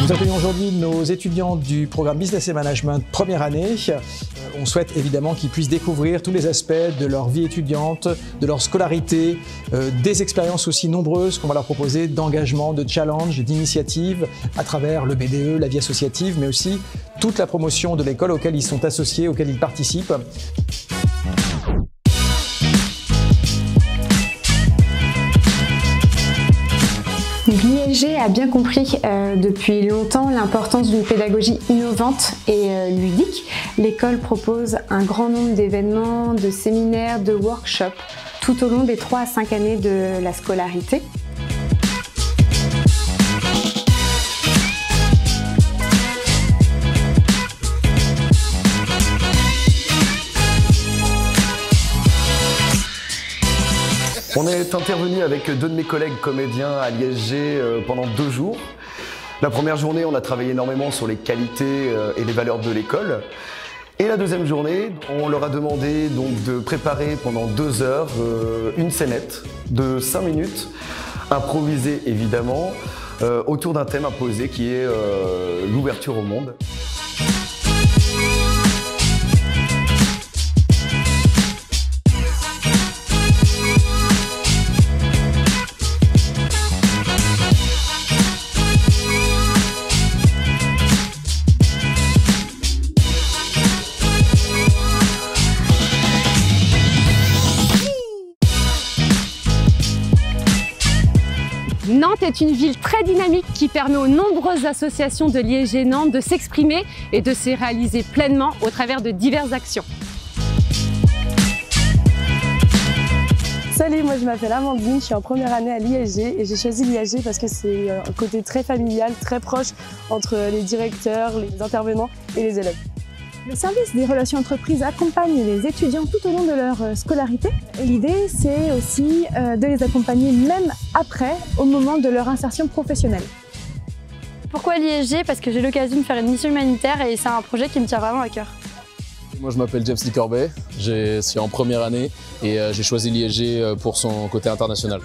Nous accueillons aujourd'hui nos étudiants du programme Business et Management première année. Euh, on souhaite évidemment qu'ils puissent découvrir tous les aspects de leur vie étudiante, de leur scolarité, euh, des expériences aussi nombreuses qu'on va leur proposer d'engagement, de challenge, d'initiative à travers le BDE, la vie associative, mais aussi toute la promotion de l'école auquel ils sont associés, auquel ils participent. L'ISG a bien compris euh, depuis longtemps l'importance d'une pédagogie innovante et euh, ludique. L'école propose un grand nombre d'événements, de séminaires, de workshops tout au long des 3 à 5 années de la scolarité. On est intervenu avec deux de mes collègues comédiens à l'ISG euh, pendant deux jours. La première journée, on a travaillé énormément sur les qualités euh, et les valeurs de l'école. Et la deuxième journée, on leur a demandé donc de préparer pendant deux heures euh, une scénette de cinq minutes, improvisée évidemment, autour d'un thème imposé qui est l'ouverture au monde. Nantes est une ville très dynamique qui permet aux nombreuses associations de l'IEG Nantes de s'exprimer et de se réaliser pleinement au travers de diverses actions. Salut, moi je m'appelle Amandine, je suis en première année à l'IAG et j'ai choisi l'IAG parce que c'est un côté très familial, très proche entre les directeurs, les intervenants et les élèves. Le service des relations entreprises accompagne les étudiants tout au long de leur euh, scolarité. Et l'idée, c'est aussi euh, de les accompagner même après, au moment de leur insertion professionnelle. Pourquoi l'ISG? Parce que j'ai l'occasion de faire une mission humanitaire et c'est un projet qui me tient vraiment à cœur. Moi je m'appelle James Lee Corbet, je suis en première année et euh, j'ai choisi l'ISG pour son côté international.